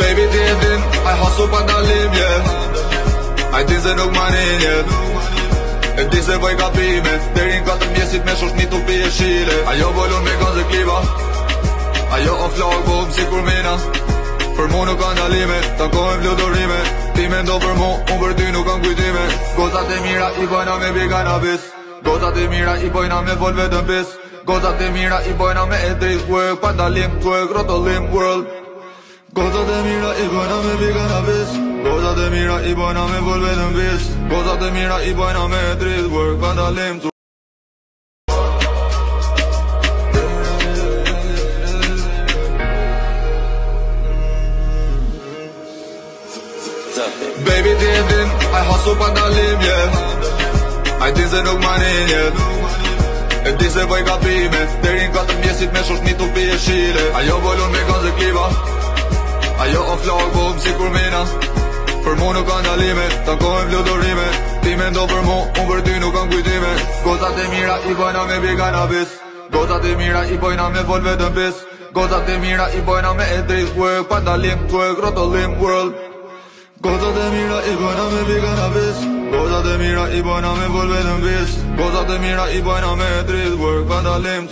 Baby ti e din, I hustle pa dalim, yeah I se nuk marin, yeah E di se vaj ka pime Deri në katë mjesit me shosht një tupi e shile Ajo volun me kanë zekliva Ajo o flakë po më si kur mina Për mu nuk kanë dalime Ta kohen vlo dorime Ti me ndo për mu, unë për ty nuk kanë kujtime Gozat e mira i bojna me bi kanabis Gozat e mira i bojna me volve të pis Gozat e mira i bojna me e drejt Kue pandalim, kue grotolim, world Goza të mira i bëjna me pika në bis Goza mira i bëjna me volve në bis Goza mira i bëjna me drill work Vandalim të Baby ti e din, I hustle pa dalim, yeah I din se nuk manin, yeah E din se vaj ka pime Derin ka të mjesit me shosh një tupi e shile Ajo volun me kaze Ajo o flakë po më si kur mina Për mu nuk kanë dalime, të kohem vlutorime Ti me ndo për mu, unë për ty nuk kanë kujtime Gozat e mira i bojna me bi kanabis Gozat e mira i bojna me fol vetën bis Gozat e mira i bojna me e drejt kuek Pandalim kuek, rotolim world Gozat e mira i bojna me bi kanabis Gozat e mira i bojna me fol vetën bis Gozat e mira i bojna me e drejt kuek Pandalim